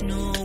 place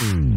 Mm.